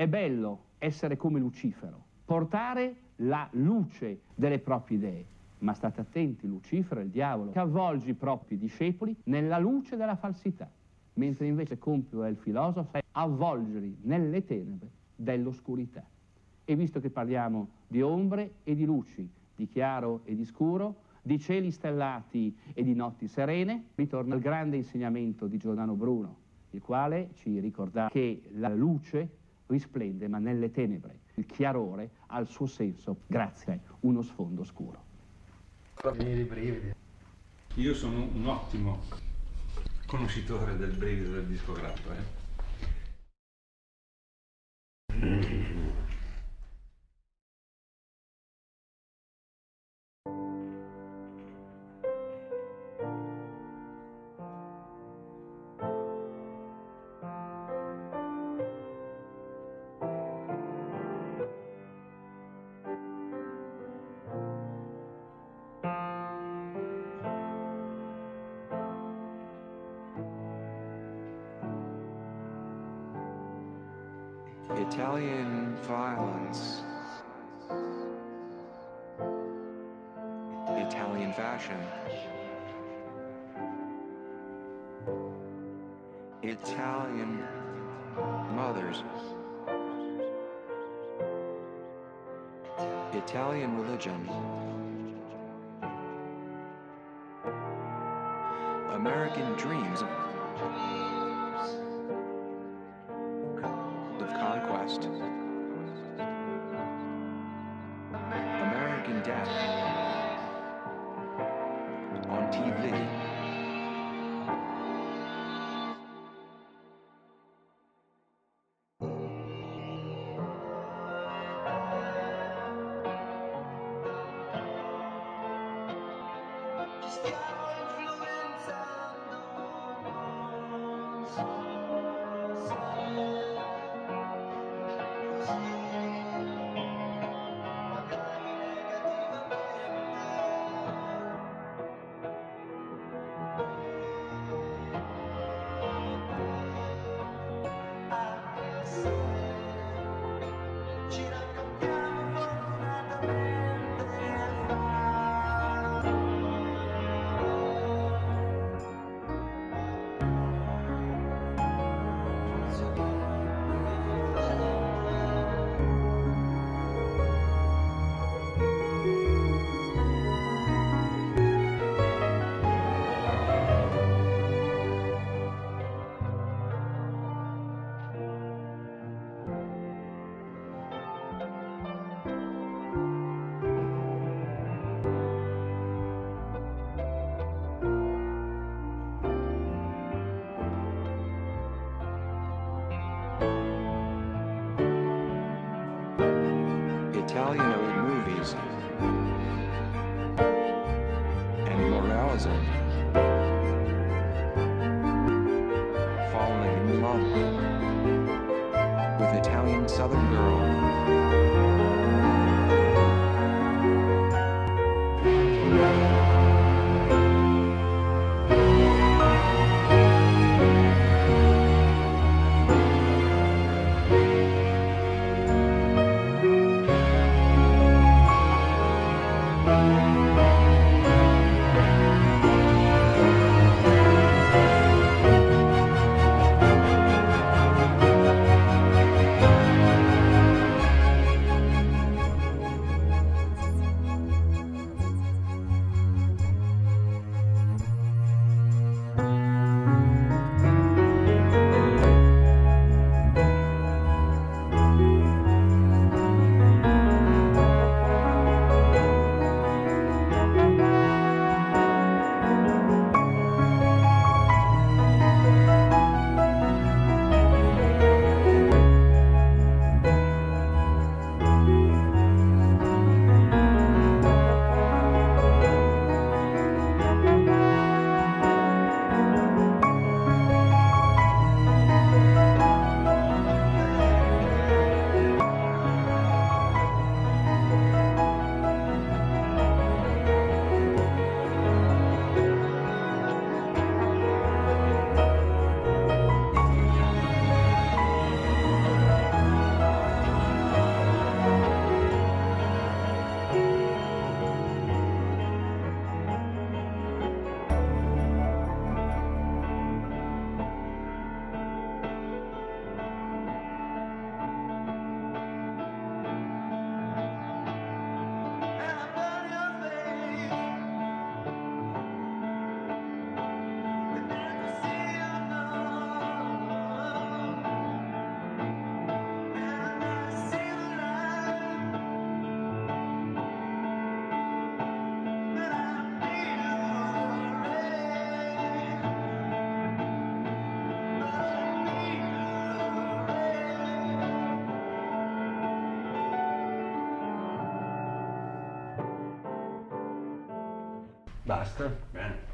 È bello essere come Lucifero, portare la luce delle proprie idee. Ma state attenti, Lucifero è il diavolo che avvolge i propri discepoli nella luce della falsità, mentre invece compito del filosofo è avvolgerli nelle tenebre dell'oscurità. E visto che parliamo di ombre e di luci, di chiaro e di scuro, di cieli stellati e di notti serene, ritorna al grande insegnamento di Giordano Bruno, il quale ci ricorda che la luce risplende ma nelle tenebre, il chiarore ha il suo senso grazie a uno sfondo scuro. Io sono un ottimo conoscitore del brivido del discografo. Eh? Italian violence. Italian fashion. Italian mothers. Italian religion. American dreams Christ. Italian old movies and moralism. Basta. Bene.